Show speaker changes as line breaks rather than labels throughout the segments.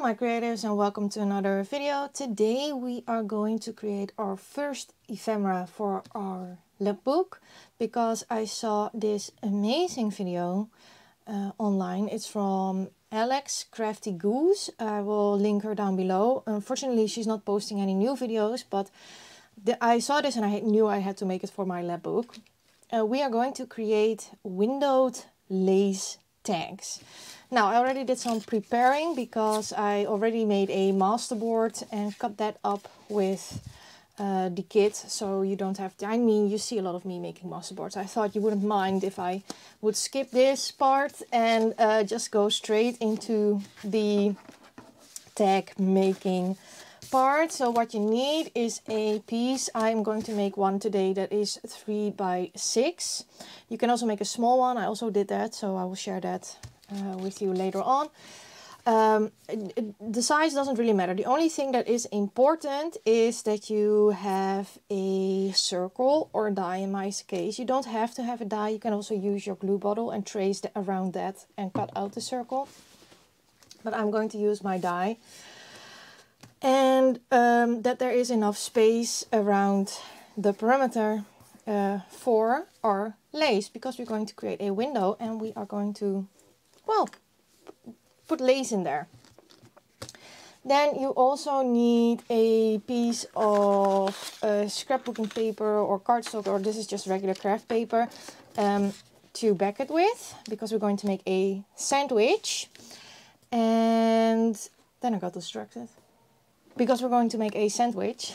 my creatives and welcome to another video. Today we are going to create our first ephemera for our lapbook because I saw this amazing video uh, online. It's from Alex Crafty Gooz. I will link her down below. Unfortunately she's not posting any new videos but the, I saw this and I knew I had to make it for my lapbook. Uh, we are going to create windowed lace tags. Now I already did some preparing because I already made a masterboard and cut that up with uh, the kit so you don't have to, I mean you see a lot of me making masterboards. I thought you wouldn't mind if I would skip this part and uh, just go straight into the tag making part. So what you need is a piece. I'm going to make one today that is three by six. You can also make a small one. I also did that, so I will share that uh, with you later on. Um, the size doesn't really matter. The only thing that is important is that you have a circle or a die in my case. You don't have to have a die. You can also use your glue bottle and trace the, around that and cut out the circle. But I'm going to use my die. And um, that there is enough space around the perimeter uh, for our lace because we're going to create a window and we are going to well, put lace in there. Then you also need a piece of uh, scrapbooking paper or cardstock, or this is just regular craft paper, um, to back it with, because we're going to make a sandwich. And then I got distracted. Because we're going to make a sandwich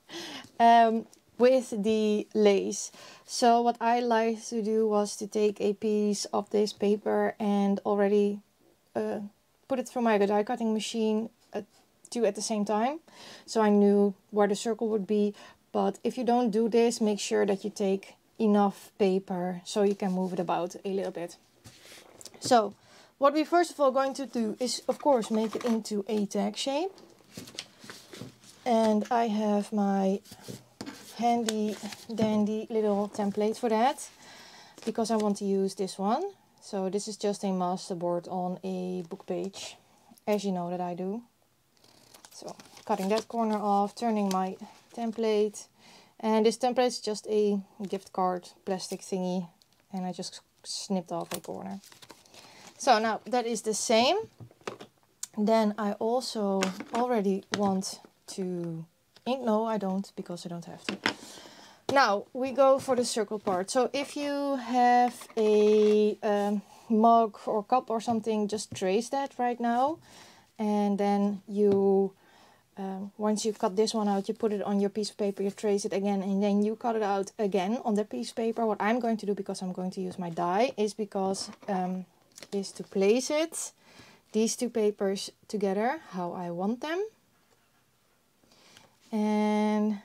um, with the lace. So what I like to do was to take a piece of this paper and already uh, put it through my die cutting machine uh, two at the same time. So I knew where the circle would be. But if you don't do this, make sure that you take enough paper so you can move it about a little bit. So what we first of all going to do is of course make it into a tag shape. And I have my handy dandy little template for that because I want to use this one. So this is just a masterboard on a book page, as you know that I do. So cutting that corner off, turning my template. And this template is just a gift card plastic thingy. And I just snipped off a corner. So now that is the same. Then I also already want to ink? No, I don't, because I don't have to. Now, we go for the circle part. So if you have a um, mug or cup or something, just trace that right now. And then you, um, once you cut this one out, you put it on your piece of paper, you trace it again, and then you cut it out again on the piece of paper. What I'm going to do, because I'm going to use my die, is because um, is to place it, these two papers together, how I want them and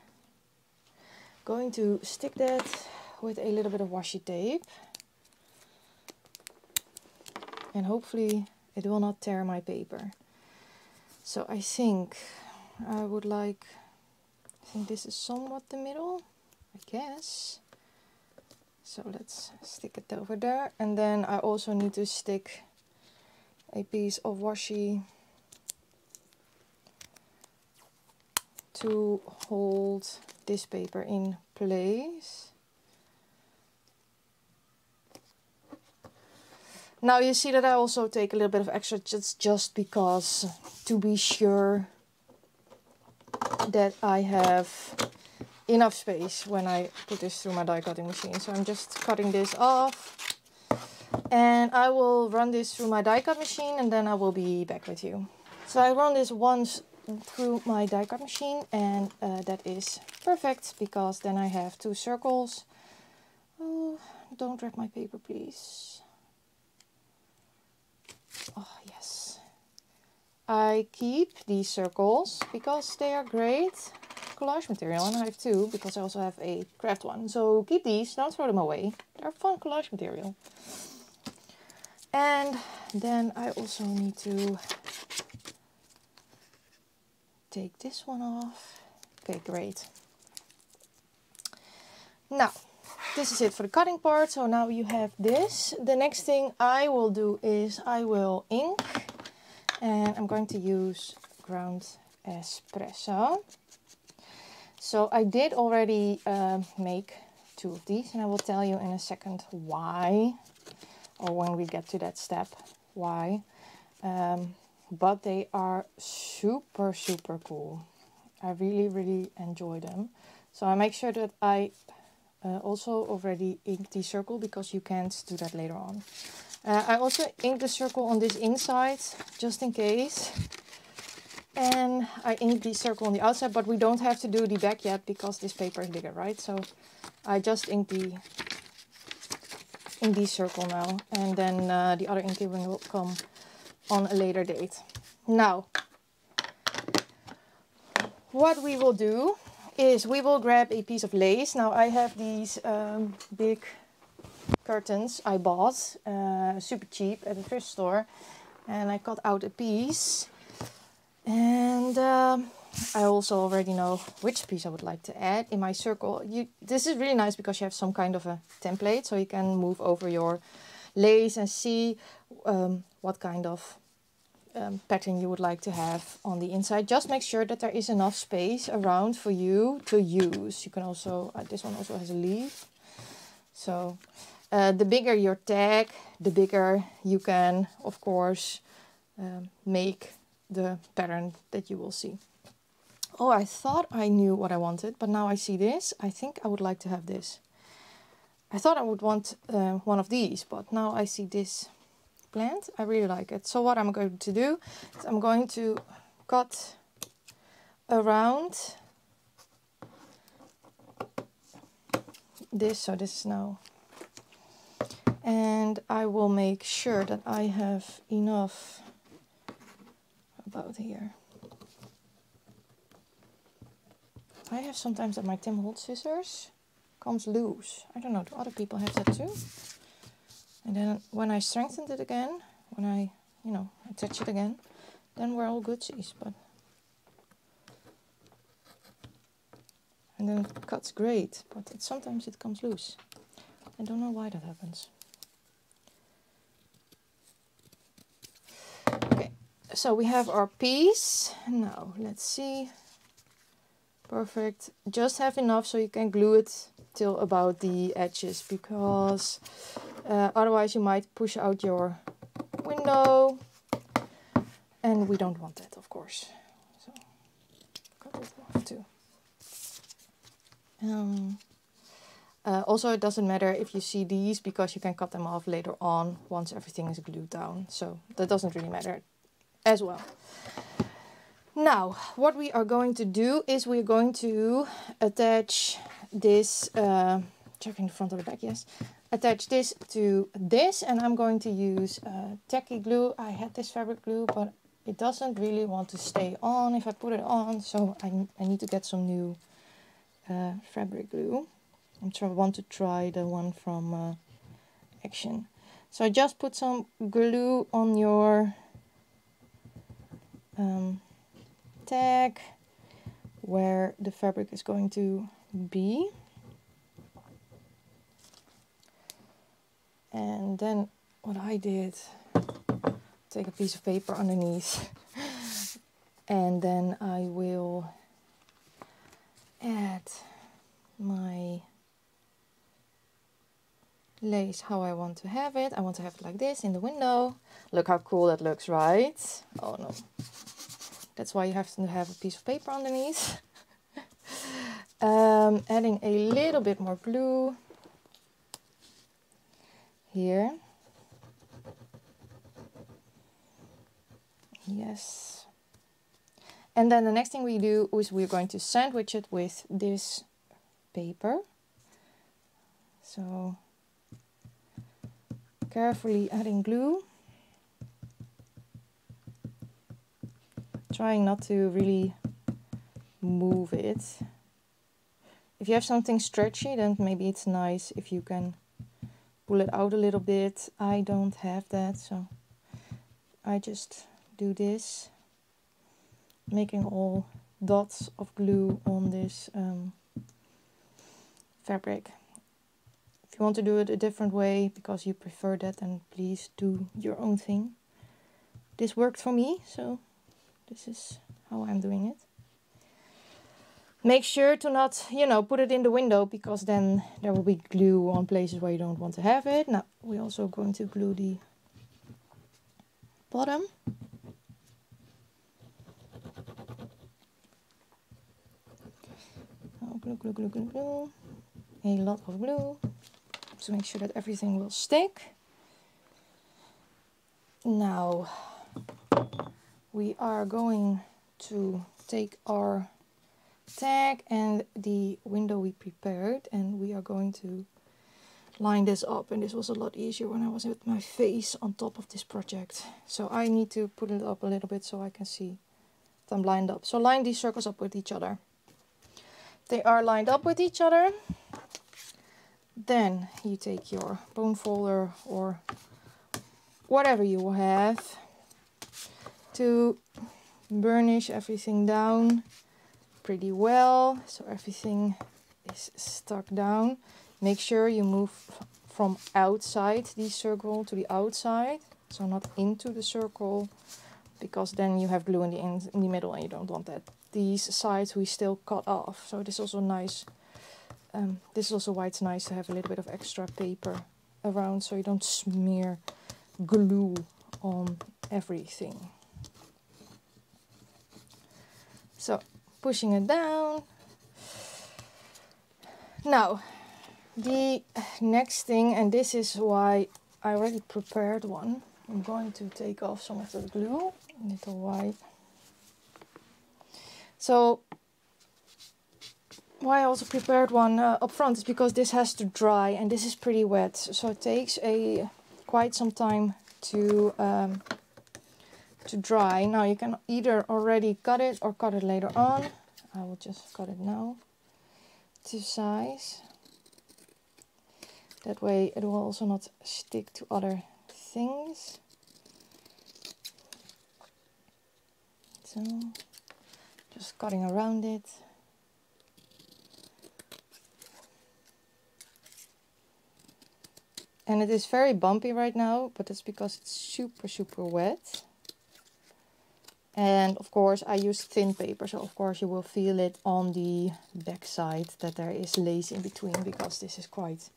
going to stick that with a little bit of washi tape. And hopefully it will not tear my paper. So I think I would like I think this is somewhat the middle I guess. So let's stick it over there. And then I also need to stick a piece of washi to hold this paper in place. Now you see that I also take a little bit of extra just, just because to be sure that I have enough space when I put this through my die cutting machine. So I'm just cutting this off and I will run this through my die cut machine and then I will be back with you. So I run this once through my die cut machine and uh, that is perfect because then I have two circles. Oh, don't rip my paper please. Oh yes. I keep these circles because they are great collage material and I have two because I also have a craft one. So keep these, don't throw them away. They're fun collage material. And then I also need to take this one off. Okay, great. Now, this is it for the cutting part. So now you have this. The next thing I will do is I will ink. and I'm going to use ground espresso. So I did already uh, make two of these and I will tell you in a second why or when we get to that step why. Um, but they are super super cool. I really really enjoy them. So I make sure that I uh, also already ink the circle because you can't do that later on. Uh, I also ink the circle on this inside just in case. And I ink the circle on the outside, but we don't have to do the back yet because this paper is bigger, right? So I just ink the ink the circle now. And then uh, the other inking will come on a later date. Now, what we will do is we will grab a piece of lace. Now I have these um, big curtains I bought uh, super cheap at the thrift store and I cut out a piece and um, I also already know which piece I would like to add in my circle. You, this is really nice because you have some kind of a template so you can move over your lace and see um, what kind of um, pattern you would like to have on the inside. Just make sure that there is enough space around for you to use. You can also, uh, this one also has a leaf. So uh, the bigger your tag, the bigger you can, of course, um, make the pattern that you will see. Oh, I thought I knew what I wanted, but now I see this. I think I would like to have this. I thought I would want uh, one of these, but now I see this plant. I really like it. So what I'm going to do is I'm going to cut around this. So this is now and I will make sure that I have enough about here. I have sometimes that my Tim Holtz scissors comes loose. I don't know, do other people have that too? And then when I strengthened it again, when I, you know, attach it again, then we're all goodsies. But and then it cuts great, but it, sometimes it comes loose. I don't know why that happens. Okay, so we have our piece. Now let's see. Perfect. Just have enough so you can glue it till about the edges because uh, otherwise you might push out your window and we don't want that of course. So cut it off too. Um, uh, also, it doesn't matter if you see these because you can cut them off later on once everything is glued down. So that doesn't really matter as well. Now, what we are going to do is we're going to attach this, uh, checking the front or the back, yes. Attach this to this and I'm going to use uh, tacky glue. I had this fabric glue, but it doesn't really want to stay on if I put it on. So I, I need to get some new uh, fabric glue. I'm try, want to try the one from uh, Action. So I just put some glue on your um, tag where the fabric is going to be. And then what I did, take a piece of paper underneath and then I will add my lace how I want to have it. I want to have it like this in the window. Look how cool that looks, right? Oh no. That's why you have to have a piece of paper underneath. um, adding a little bit more glue here. Yes. And then the next thing we do is we're going to sandwich it with this paper. So carefully adding glue. Trying not to really move it. If you have something stretchy, then maybe it's nice if you can pull it out a little bit. I don't have that, so I just do this, making all dots of glue on this um, fabric. If you want to do it a different way because you prefer that, then please do your own thing. this worked for me, so this is how I'm doing it. Make sure to not, you know, put it in the window because then there will be glue on places where you don't want to have it. Now, we're also going to glue the bottom. Oh, glue, glue, glue, glue, glue. A lot of glue to make sure that everything will stick. Now, we are going to take our tag and the window we prepared and we are going to line this up. And this was a lot easier when I was with my face on top of this project. So I need to put it up a little bit so I can see that I'm lined up. So line these circles up with each other. They are lined up with each other. Then you take your bone folder or whatever you have to burnish everything down pretty well so everything is stuck down. Make sure you move from outside the circle to the outside so not into the circle because then you have glue in the in, in the middle and you don't want that. These sides we still cut off so this is also nice um, this is also why it's nice to have a little bit of extra paper around so you don't smear glue on everything. So pushing it down. Now, the next thing, and this is why I already prepared one. I'm going to take off some of the glue, a little white. So, why I also prepared one uh, up front is because this has to dry and this is pretty wet. So it takes a quite some time to um, to dry. Now you can either already cut it or cut it later on. I will just cut it now to size. That way it will also not stick to other things. So just cutting around it. And it is very bumpy right now, but it's because it's super, super wet. And of course I use thin paper, so of course you will feel it on the back side that there is lace in between because this is quite,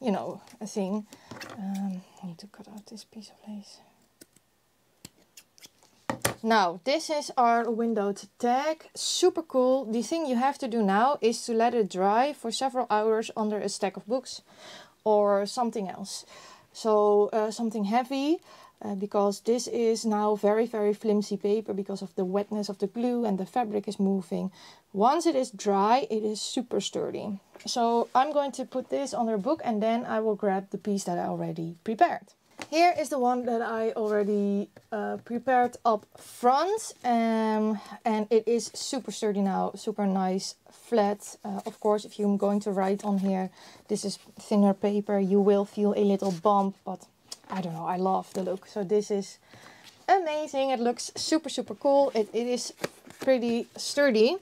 you know, a thing. Um, I need to cut out this piece of lace. Now, this is our windowed tag. Super cool. The thing you have to do now is to let it dry for several hours under a stack of books or something else. So uh, something heavy uh, because this is now very very flimsy paper because of the wetness of the glue and the fabric is moving. Once it is dry it is super sturdy. So I'm going to put this on a book and then I will grab the piece that I already prepared. Here is the one that I already uh, prepared up front um, and it is super sturdy now, super nice, flat. Uh, of course, if you're going to write on here, this is thinner paper, you will feel a little bump, but I don't know, I love the look. So this is amazing. It looks super, super cool. It, it is pretty sturdy.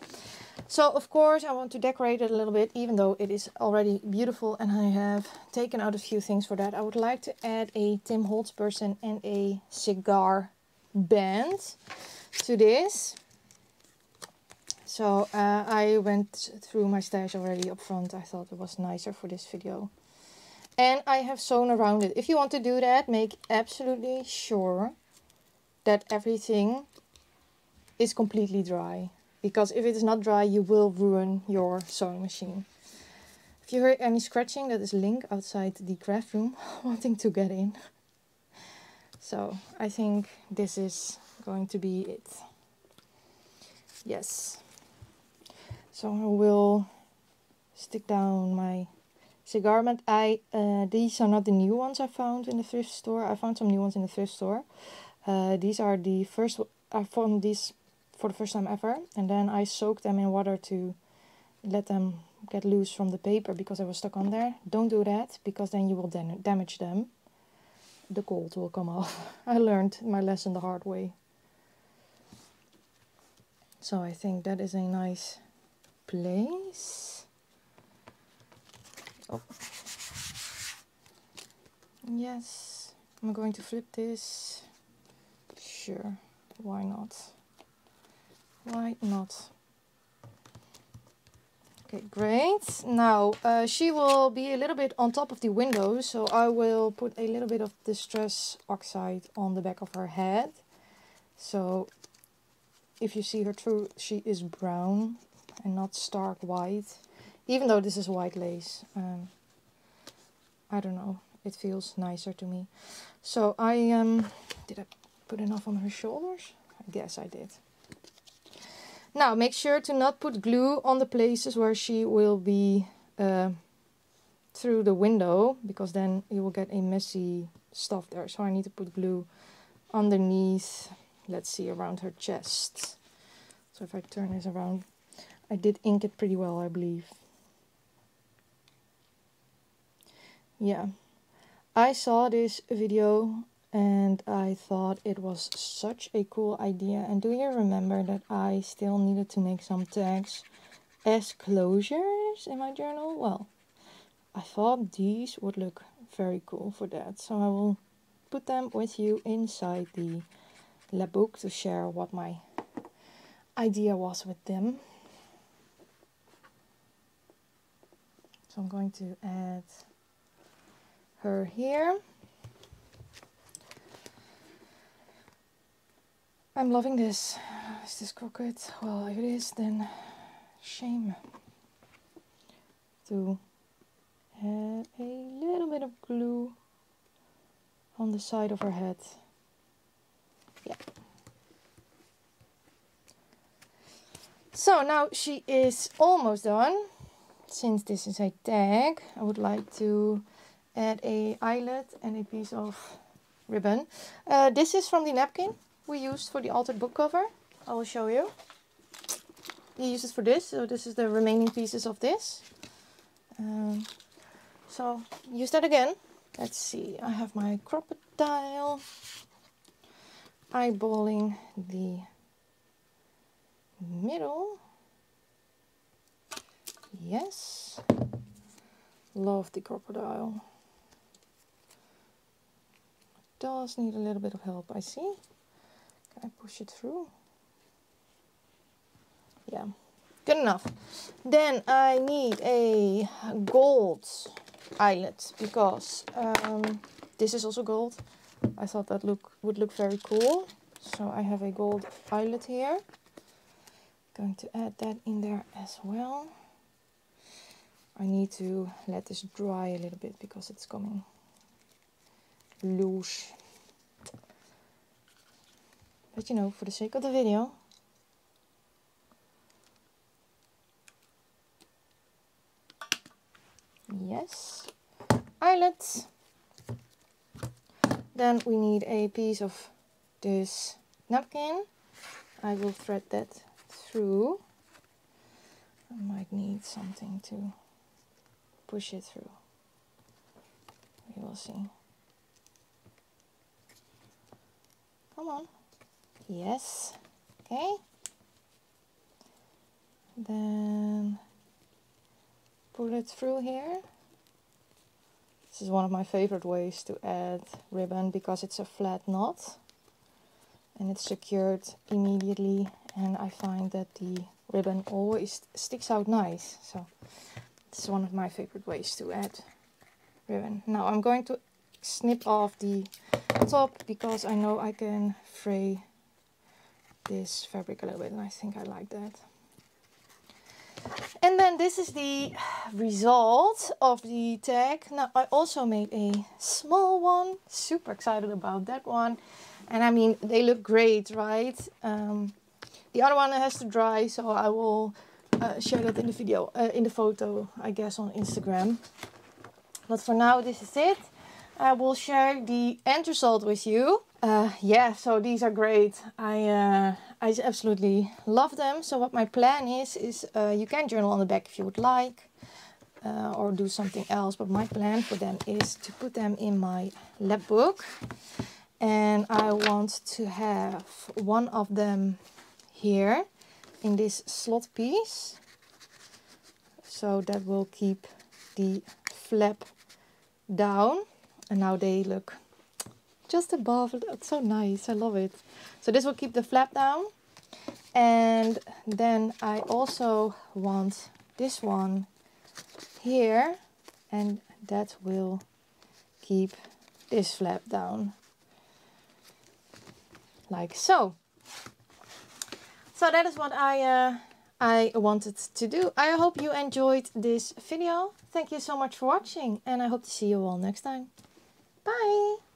So of course I want to decorate it a little bit, even though it is already beautiful and I have taken out a few things for that. I would like to add a Tim Holtz person and a cigar band to this. So uh, I went through my stash already up front. I thought it was nicer for this video and I have sewn around it. If you want to do that, make absolutely sure that everything is completely dry. Because if it is not dry, you will ruin your sewing machine. If you hear any scratching, that is Link outside the craft room wanting to get in. So I think this is going to be it. Yes. So I will stick down my cigar mat. I uh, these are not the new ones I found in the thrift store. I found some new ones in the thrift store. Uh, these are the first. I found these for the first time ever, and then I soaked them in water to let them get loose from the paper because I was stuck on there. Don't do that because then you will then damage them. The gold will come off. I learned my lesson the hard way. So I think that is a nice place. Oh. Yes, I'm going to flip this. sure. Why not? Why not? Okay, great. Now, uh, she will be a little bit on top of the window, so I will put a little bit of Distress Oxide on the back of her head. So, if you see her through, she is brown and not stark white. Even though this is white lace. Um, I don't know. It feels nicer to me. So, I... Um, did I put enough on her shoulders? I guess I did. Now make sure to not put glue on the places where she will be uh, through the window because then you will get a messy stuff there. So I need to put glue underneath, let's see, around her chest. So if I turn this around, I did ink it pretty well, I believe. Yeah, I saw this video and I thought it was such a cool idea. And do you remember that I still needed to make some tags as closures in my journal? Well, I thought these would look very cool for that. So I will put them with you inside the lapbook to share what my idea was with them. So I'm going to add her here. I'm loving this. Is this crooked? Well, if it is, then shame to add a little bit of glue on the side of her head. Yeah. So now she is almost done. Since this is a tag, I would like to add a eyelet and a piece of ribbon. Uh, this is from the napkin we used for the altered book cover. I will show you. We use it for this, so this is the remaining pieces of this. Um, so use that again. Let's see, I have my crocodile eyeballing the middle. Yes, love the crocodile. Does need a little bit of help, I see. Can I push it through? Yeah, good enough. Then I need a gold eyelet because um, this is also gold. I thought that look would look very cool. So I have a gold eyelet here. Going to add that in there as well. I need to let this dry a little bit because it's coming loose. But you know, for the sake of the video, yes, eyelet. Then we need a piece of this napkin. I will thread that through. I might need something to push it through. We will see. Come on. Yes. Okay. Then pull it through here. This is one of my favorite ways to add ribbon because it's a flat knot and it's secured immediately and I find that the ribbon always sticks out nice. So is one of my favorite ways to add ribbon. Now I'm going to snip off the top because I know I can fray this fabric a little bit and I think I like that. And then this is the result of the tag. Now I also made a small one, super excited about that one. And I mean, they look great, right? Um, the other one has to dry, so I will uh, share that in the video, uh, in the photo, I guess, on Instagram. But for now, this is it. I will share the end result with you. Uh, yeah, so these are great. I uh, I absolutely love them. So what my plan is, is uh, you can journal on the back if you would like. Uh, or do something else. But my plan for them is to put them in my lapbook. And I want to have one of them here in this slot piece. So that will keep the flap down. And now they look just above. It's so nice. I love it. So this will keep the flap down. And then I also want this one here. And that will keep this flap down. Like so. So that is what I uh, I wanted to do. I hope you enjoyed this video. Thank you so much for watching and I hope to see you all next time. Bye!